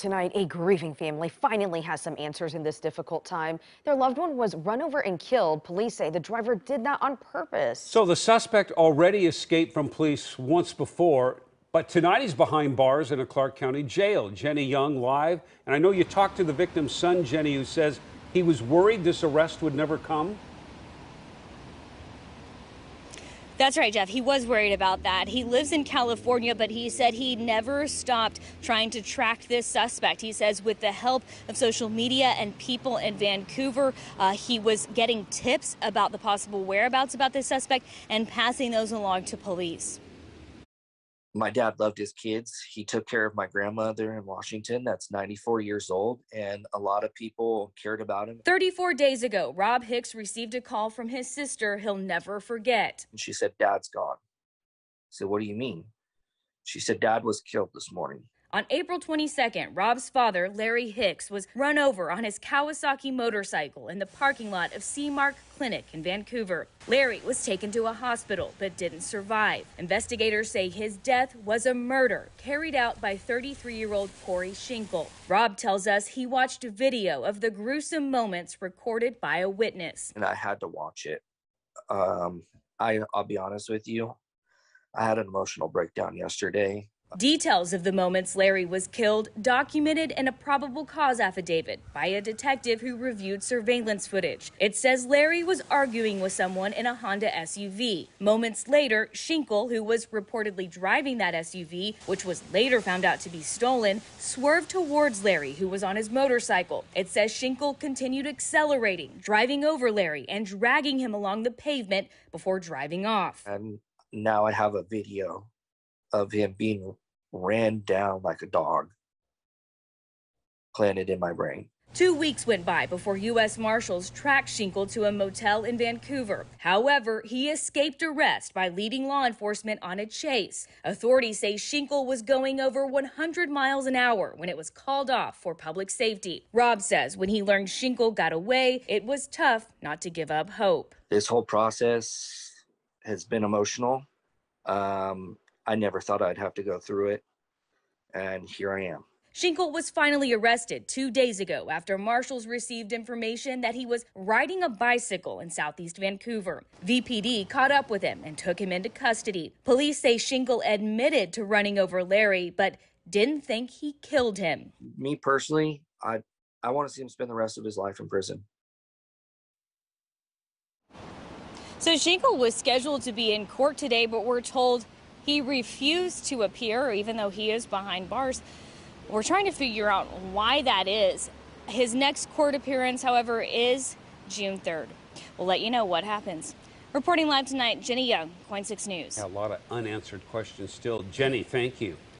Tonight, a grieving family finally has some answers in this difficult time. Their loved one was run over and killed. Police say the driver did that on purpose. So the suspect already escaped from police once before, but tonight he's behind bars in a Clark County jail. Jenny Young live. And I know you talked to the victim's son, Jenny, who says he was worried this arrest would never come. That's right, Jeff. He was worried about that. He lives in California, but he said he never stopped trying to track this suspect. He says, with the help of social media and people in Vancouver, uh, he was getting tips about the possible whereabouts about this suspect and passing those along to police my dad loved his kids. He took care of my grandmother in Washington, that's 94 years old, and a lot of people cared about him. 34 days ago, Rob Hicks received a call from his sister he'll never forget. And she said, Dad's gone. I said, What do you mean? She said, Dad was killed this morning. On April 22nd, Rob's father, Larry Hicks, was run over on his Kawasaki motorcycle in the parking lot of Sea Mar Clinic in Vancouver. Larry was taken to a hospital but didn't survive. Investigators say his death was a murder carried out by 33 year old Corey Schinkel. Rob tells us he watched a video of the gruesome moments recorded by a witness. And I had to watch it. Um, I, I'll be honest with you, I had an emotional breakdown yesterday. Details of the moments Larry was killed documented in a probable cause affidavit by a detective who reviewed surveillance footage. It says Larry was arguing with someone in a Honda SUV. Moments later, Schinkel, who was reportedly driving that SUV, which was later found out to be stolen, swerved towards Larry, who was on his motorcycle. It says Schinkel continued accelerating, driving over Larry and dragging him along the pavement before driving off. And now I have a video of him being ran down like a dog planted in my brain. Two weeks went by before U.S. Marshals tracked Schinkel to a motel in Vancouver. However, he escaped arrest by leading law enforcement on a chase. Authorities say Schinkel was going over 100 miles an hour when it was called off for public safety. Rob says when he learned Schinkel got away, it was tough not to give up hope. This whole process has been emotional. Um, I never thought I'd have to go through it. And here I am. Schinkel was finally arrested two days ago after marshals received information that he was riding a bicycle in southeast Vancouver. VPD caught up with him and took him into custody. Police say Schinkel admitted to running over Larry, but didn't think he killed him. Me personally, I I want to see him spend the rest of his life in prison. So Schinkel was scheduled to be in court today, but we're told he refused to appear, even though he is behind bars. We're trying to figure out why that is. His next court appearance, however, is June 3rd. We'll let you know what happens. Reporting live tonight, Jenny Young, KOIN 6 News. Yeah, a lot of unanswered questions still. Jenny, thank you.